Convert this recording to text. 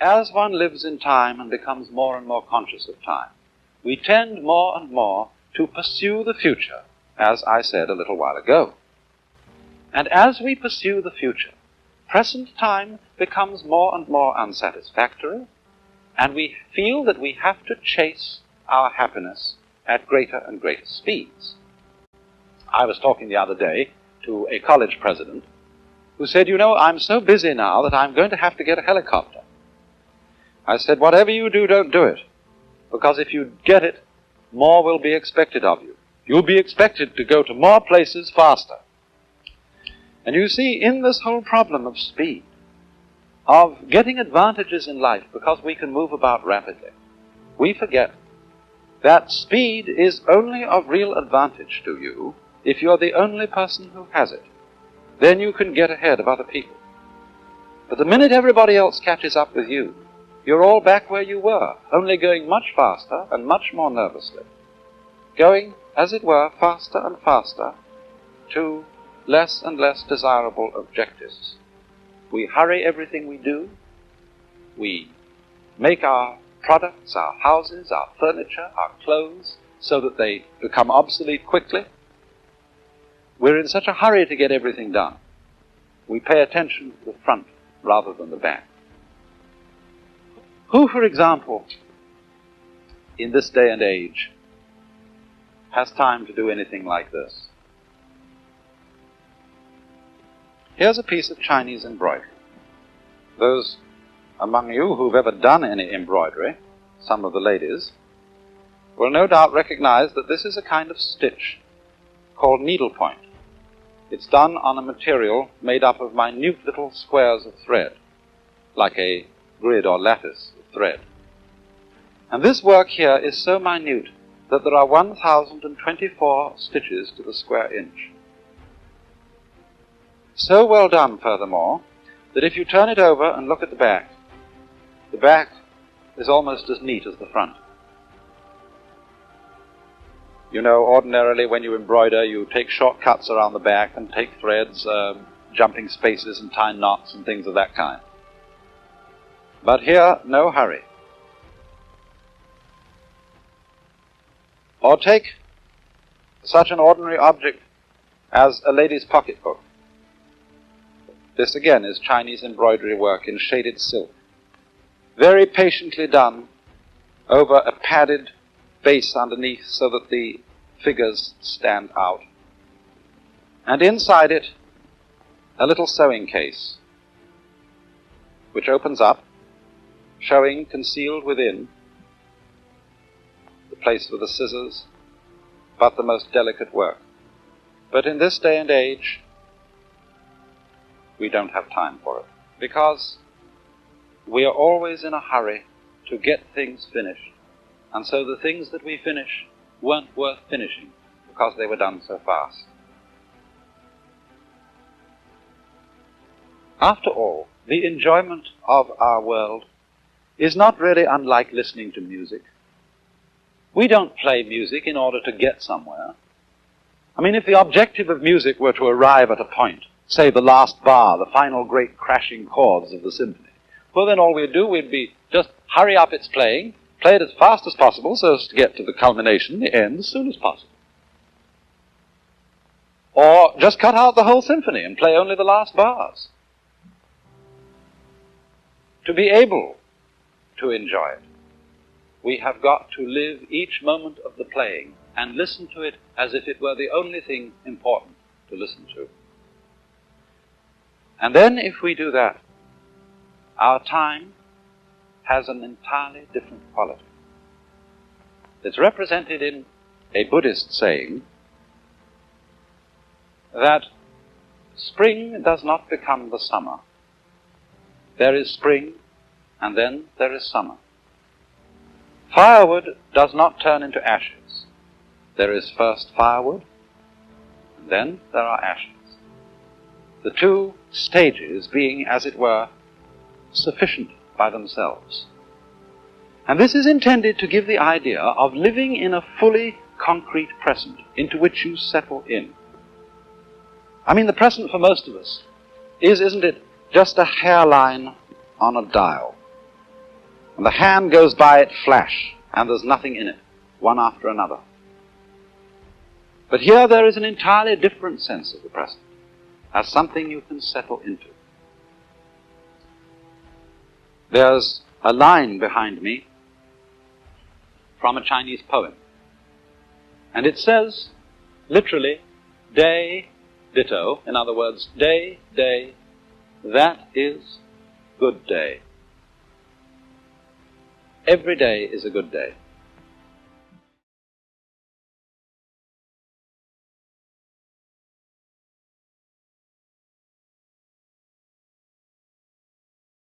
as one lives in time and becomes more and more conscious of time, we tend more and more to pursue the future, as I said a little while ago. And as we pursue the future, present time becomes more and more unsatisfactory, and we feel that we have to chase our happiness at greater and greater speeds. I was talking the other day to a college president who said, You know, I'm so busy now that I'm going to have to get a helicopter. I said, Whatever you do, don't do it. Because if you get it, more will be expected of you. You'll be expected to go to more places faster. And you see, in this whole problem of speed, of getting advantages in life because we can move about rapidly, we forget that speed is only of real advantage to you if you're the only person who has it. Then you can get ahead of other people. But the minute everybody else catches up with you, you're all back where you were, only going much faster and much more nervously. Going, as it were, faster and faster to less and less desirable objectives. We hurry everything we do. We make our products, our houses, our furniture, our clothes, so that they become obsolete quickly. We're in such a hurry to get everything done. We pay attention to the front rather than the back. Who, for example, in this day and age, has time to do anything like this? Here's a piece of Chinese embroidery. Those among you who've ever done any embroidery, some of the ladies, will no doubt recognize that this is a kind of stitch called needlepoint. It's done on a material made up of minute little squares of thread, like a grid or lattice thread. And this work here is so minute that there are 1,024 stitches to the square inch. So well done, furthermore, that if you turn it over and look at the back, the back is almost as neat as the front. You know, ordinarily when you embroider, you take shortcuts around the back and take threads, um, jumping spaces and tying knots and things of that kind. But here, no hurry. Or take such an ordinary object as a lady's pocketbook. This again is Chinese embroidery work in shaded silk. Very patiently done over a padded base underneath so that the figures stand out. And inside it, a little sewing case, which opens up, showing concealed within the place for the scissors, but the most delicate work. But in this day and age, we don't have time for it. Because we are always in a hurry to get things finished. And so the things that we finish weren't worth finishing because they were done so fast. After all, the enjoyment of our world is not really unlike listening to music. We don't play music in order to get somewhere. I mean, if the objective of music were to arrive at a point say, the last bar, the final great crashing chords of the symphony. Well, then all we'd do, we'd be just hurry up its playing, play it as fast as possible so as to get to the culmination, the end, as soon as possible. Or just cut out the whole symphony and play only the last bars. To be able to enjoy it, we have got to live each moment of the playing and listen to it as if it were the only thing important to listen to. And then, if we do that, our time has an entirely different quality. It's represented in a Buddhist saying that spring does not become the summer. There is spring, and then there is summer. Firewood does not turn into ashes. There is first firewood, and then there are ashes the two stages being, as it were, sufficient by themselves. And this is intended to give the idea of living in a fully concrete present into which you settle in. I mean, the present for most of us is, isn't it, just a hairline on a dial. And the hand goes by it flash, and there's nothing in it, one after another. But here there is an entirely different sense of the present, as something you can settle into. There's a line behind me from a Chinese poem. And it says, literally, day, ditto. In other words, day, day, that is good day. Every day is a good day.